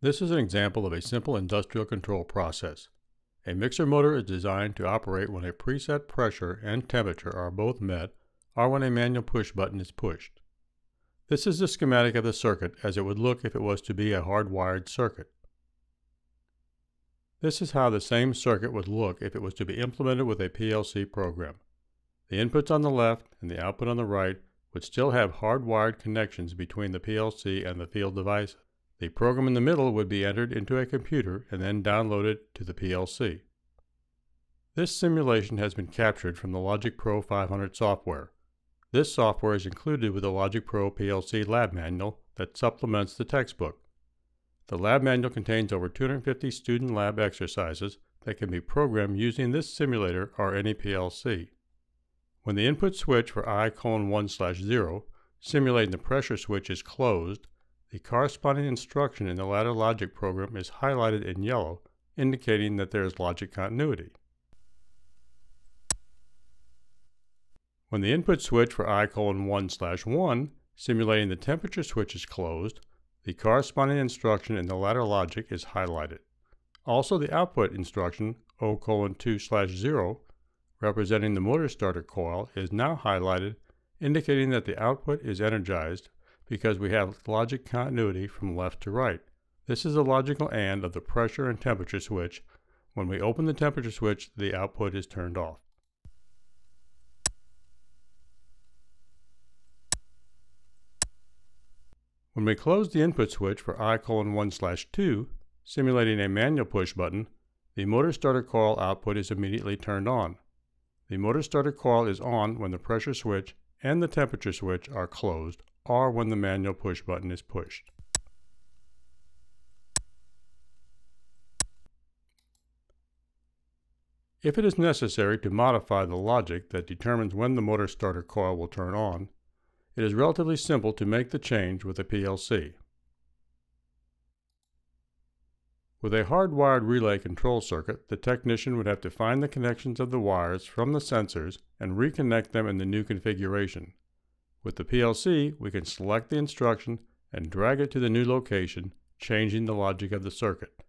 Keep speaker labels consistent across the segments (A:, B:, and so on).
A: This is an example of a simple industrial control process. A mixer motor is designed to operate when a preset pressure and temperature are both met or when a manual push button is pushed. This is the schematic of the circuit as it would look if it was to be a hardwired circuit. This is how the same circuit would look if it was to be implemented with a PLC program. The inputs on the left and the output on the right would still have hardwired connections between the PLC and the field devices. The program in the middle would be entered into a computer and then downloaded to the PLC. This simulation has been captured from the LogixPro 500 software. This software is included with the LogixPro PLC lab manual that supplements the textbook. The lab manual contains over 250 student lab exercises that can be programmed using this simulator or any PLC. When the input switch for I colon 1 slash 0, simulating the pressure switch is closed, the corresponding instruction in the ladder logic program is highlighted in yellow, indicating that there is logic continuity. When the input switch for I colon 1 slash 1, simulating the temperature switch is closed, the corresponding instruction in the ladder logic is highlighted. Also the output instruction O colon 2 slash 0, representing the motor starter coil, is now highlighted, indicating that the output is energized because we have logic continuity from left to right. This is the logical AND of the pressure and temperature switch. When we open the temperature switch, the output is turned off. When we close the input switch for I colon 1 slash 2, simulating a manual push button, the motor starter coil output is immediately turned on. The motor starter coil is on when the pressure switch and the temperature switch are closed or when the manual push button is pushed. If it is necessary to modify the logic that determines when the motor starter coil will turn on, it is relatively simple to make the change with a PLC. With a hardwired relay control circuit, the technician would have to find the connections of the wires from the sensors and reconnect them in the new configuration. With the PLC, we can select the instruction and drag it to the new location, changing the logic of the circuit.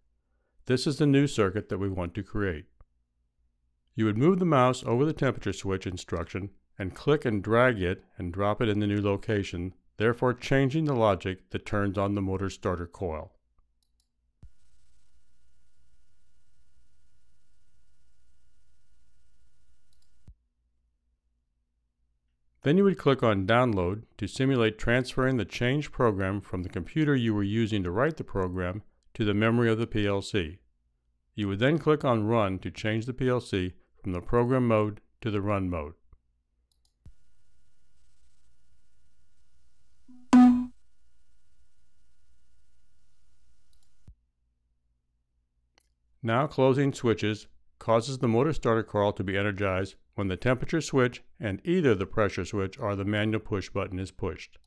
A: This is the new circuit that we want to create. You would move the mouse over the temperature switch instruction and click and drag it and drop it in the new location, therefore changing the logic that turns on the motor starter coil. Then you would click on Download to simulate transferring the changed program from the computer you were using to write the program to the memory of the PLC. You would then click on Run to change the PLC from the program mode to the run mode. Now closing switches causes the motor starter coil to be energized when the temperature switch and either the pressure switch or the manual push button is pushed.